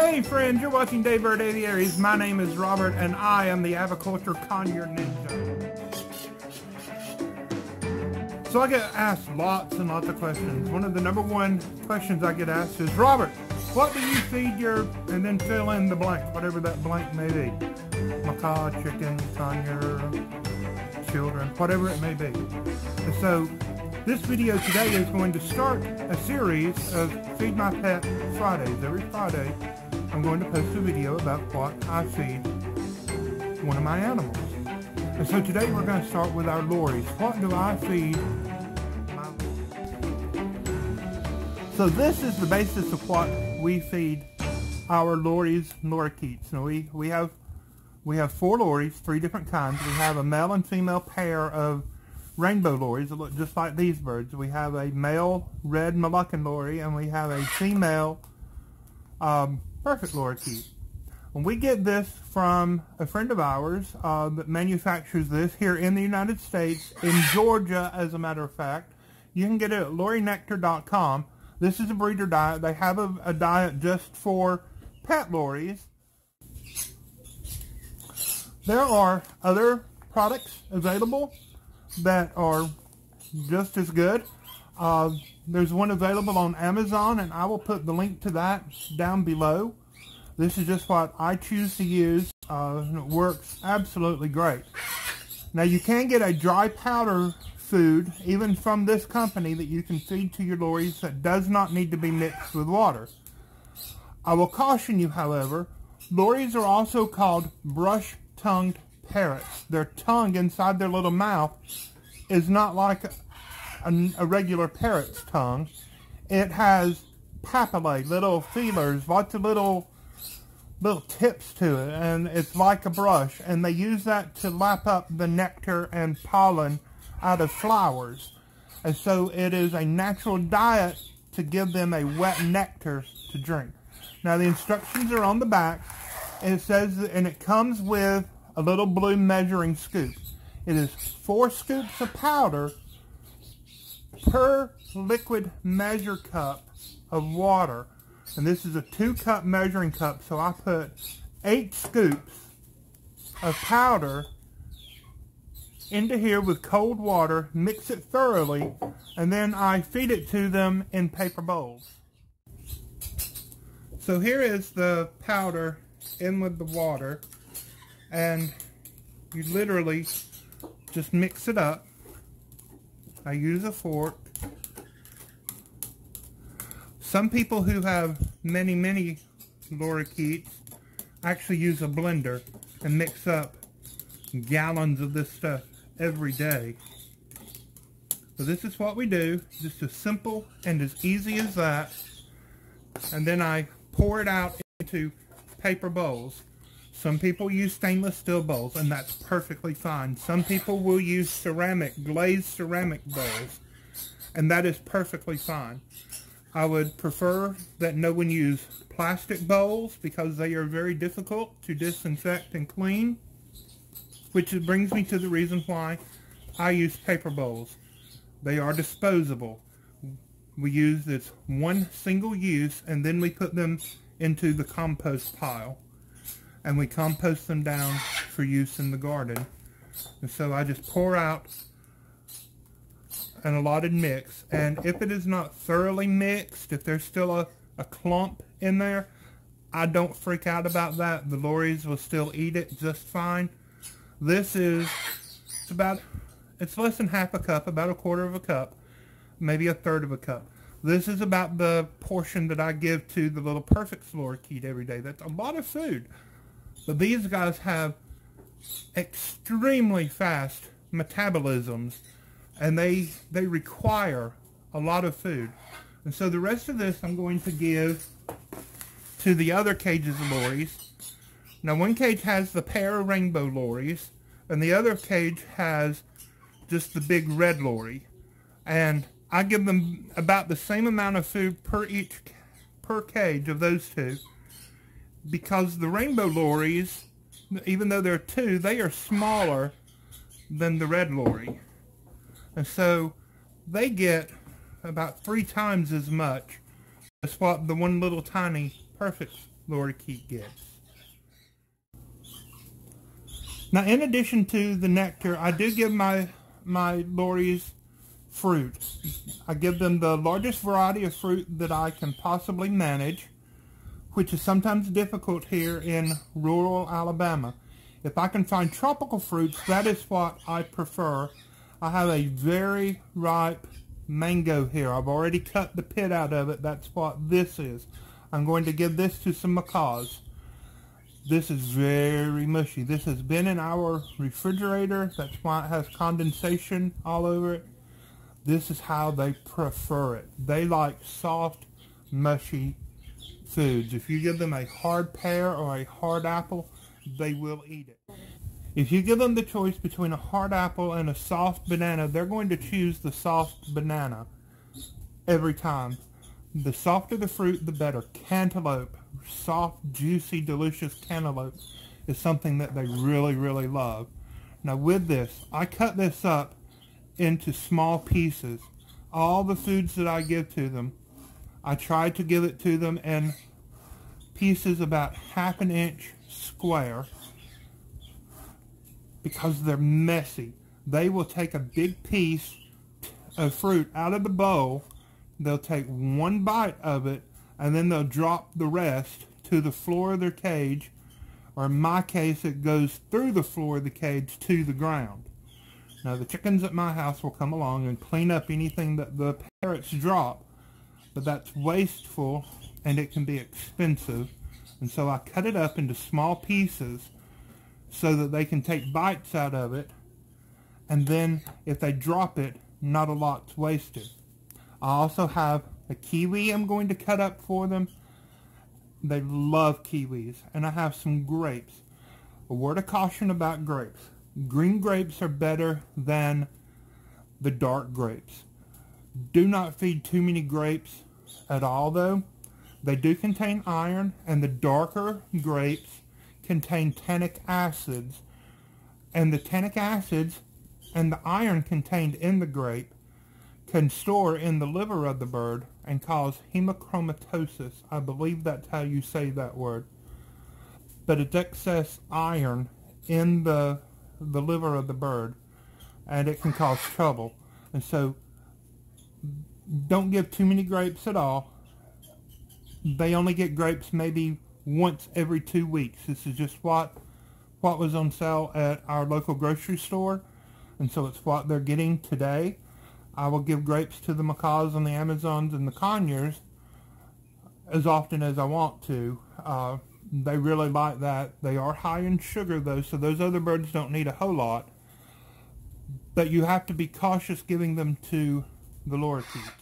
Hey friends, you're watching Daybird Aviaries. My name is Robert and I am the Aviculture Conure Ninja. So I get asked lots and lots of questions. One of the number one questions I get asked is, Robert, what do you feed your, and then fill in the blank, whatever that blank may be. Macaw, chicken, conure, children, whatever it may be. And so this video today is going to start a series of Feed My Pet Fridays. Every Friday I'm going to post a video about what I feed one of my animals. And so today we're going to start with our lorries. What do I feed my So this is the basis of what we feed our lorries lorikeets. Now we, we have we have four lorries, three different kinds. We have a male and female pair of rainbow lorries that look just like these birds. We have a male red Moluccan lory and we have a female um, perfect lorikeet. And we get this from a friend of ours uh, that manufactures this here in the United States, in Georgia as a matter of fact. You can get it at lorynectar.com. This is a breeder diet. They have a, a diet just for pet lorries. There are other products available that are just as good. Uh, there's one available on Amazon, and I will put the link to that down below. This is just what I choose to use, uh, and it works absolutely great. Now, you can get a dry powder food, even from this company, that you can feed to your lorries that does not need to be mixed with water. I will caution you, however, lorries are also called brush-tongued parrots. Their tongue inside their little mouth is not like a, a, a regular parrot's tongue. It has papillae, little feelers, lots of little little tips to it, and it's like a brush, and they use that to lap up the nectar and pollen out of flowers. And so it is a natural diet to give them a wet nectar to drink. Now the instructions are on the back, and it says, and it comes with a little blue measuring scoop. It is four scoops of powder per liquid measure cup of water. And this is a two cup measuring cup, so I put eight scoops of powder into here with cold water, mix it thoroughly, and then I feed it to them in paper bowls. So here is the powder in with the water, and you literally just mix it up. I use a fork. Some people who have many, many lorikeets actually use a blender and mix up gallons of this stuff every day. So this is what we do, just as simple and as easy as that. And then I pour it out into paper bowls. Some people use stainless steel bowls, and that's perfectly fine. Some people will use ceramic, glazed ceramic bowls, and that is perfectly fine. I would prefer that no one use plastic bowls because they are very difficult to disinfect and clean, which brings me to the reason why I use paper bowls. They are disposable. We use this one single use, and then we put them into the compost pile and we compost them down for use in the garden. And so I just pour out an allotted mix. And if it is not thoroughly mixed, if there's still a, a clump in there, I don't freak out about that. The lorries will still eat it just fine. This is, it's about, it's less than half a cup, about a quarter of a cup, maybe a third of a cup. This is about the portion that I give to the little perfect lorikeet every day. That's a lot of food. But these guys have extremely fast metabolisms and they they require a lot of food. And so the rest of this I'm going to give to the other cages of lorries. Now one cage has the pair of rainbow lorries and the other cage has just the big red lorry. And I give them about the same amount of food per each per cage of those two because the rainbow lorries, even though there are two, they are smaller than the red lorry. And so they get about three times as much as what the one little tiny perfect lorikeet gets. Now, in addition to the nectar, I do give my my lories fruit. I give them the largest variety of fruit that I can possibly manage, which is sometimes difficult here in rural Alabama. If I can find tropical fruits, that is what I prefer. I have a very ripe mango here. I've already cut the pit out of it. That's what this is. I'm going to give this to some macaws. This is very mushy. This has been in our refrigerator. That's why it has condensation all over it. This is how they prefer it. They like soft, mushy foods. If you give them a hard pear or a hard apple, they will eat it. If you give them the choice between a hard apple and a soft banana, they're going to choose the soft banana every time. The softer the fruit, the better. Cantaloupe, soft, juicy, delicious cantaloupe is something that they really, really love. Now with this, I cut this up into small pieces. All the foods that I give to them, I try to give it to them in pieces about half an inch square because they're messy. They will take a big piece of fruit out of the bowl, they'll take one bite of it, and then they'll drop the rest to the floor of their cage, or in my case, it goes through the floor of the cage to the ground. Now, the chickens at my house will come along and clean up anything that the parrots drop, but that's wasteful and it can be expensive. And so I cut it up into small pieces so that they can take bites out of it. And then if they drop it, not a lot's wasted. I also have a kiwi I'm going to cut up for them. They love kiwis. And I have some grapes. A word of caution about grapes. Green grapes are better than the dark grapes. Do not feed too many grapes at all though. They do contain iron and the darker grapes contain tannic acids and the tannic acids and the iron contained in the grape can store in the liver of the bird and cause hemochromatosis. I believe that's how you say that word. But it's excess iron in the the liver of the bird and it can cause trouble. And so don't give too many grapes at all. They only get grapes maybe once every two weeks. This is just what what was on sale at our local grocery store. And so it's what they're getting today. I will give grapes to the macaws and the Amazons and the conures as often as I want to. Uh, they really like that. They are high in sugar though, so those other birds don't need a whole lot. But you have to be cautious giving them to the Lord lorikeets.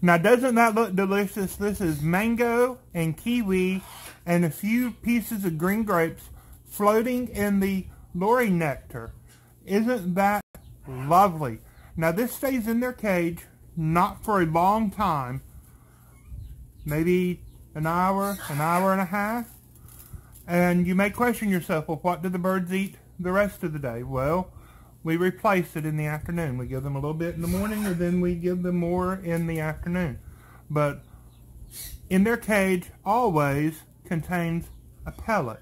Now doesn't that look delicious? This is mango and kiwi and a few pieces of green grapes floating in the lory nectar. Isn't that lovely? Now this stays in their cage not for a long time, maybe an hour, an hour and a half. And you may question yourself, well, what do the birds eat the rest of the day? Well, we replace it in the afternoon. We give them a little bit in the morning, and then we give them more in the afternoon. But in their cage, always contains a pellet.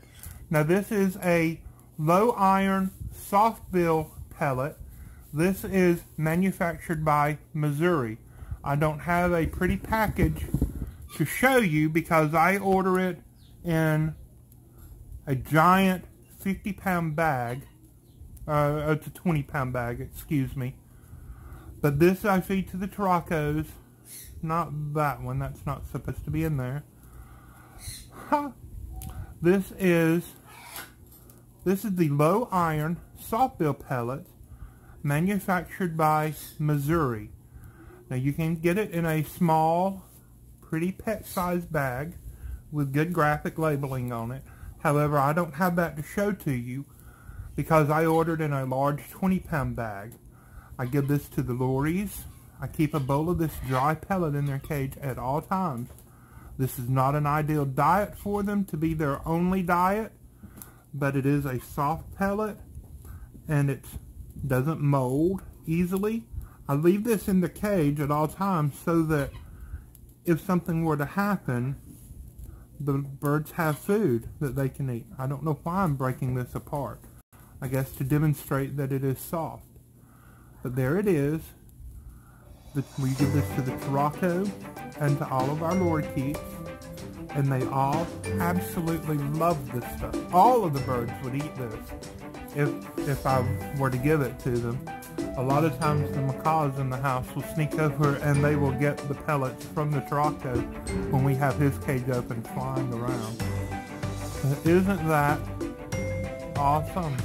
Now, this is a low iron soft bill pellet. This is manufactured by Mazuri. I don't have a pretty package to show you because I order it in a giant 50 pound bag. Uh, it's a 20 pound bag, excuse me. But this I feed to the Turacos. Not that one, that's not supposed to be in there. This is this is the low iron soft bill pellet manufactured by Mazuri. Now you can get it in a small pretty pet-sized bag with good graphic labeling on it. However, I don't have that to show to you because I ordered in a large 20-pound bag. I give this to the lories. I keep a bowl of this dry pellet in their cage at all times. This is not an ideal diet for them to be their only diet, but it is a soft pellet and it doesn't mold easily. I leave this in the cage at all times so that if something were to happen, the birds have food that they can eat. I don't know why I'm breaking this apart. I guess to demonstrate that it is soft. But there it is. We give this to the Turaco and to all of our lorikeets. And they all absolutely love this stuff. All of the birds would eat this if, if I were to give it to them. A lot of times the macaws in the house will sneak over and they will get the pellets from the Turaco when we have his cage open flying around. Isn't that awesome?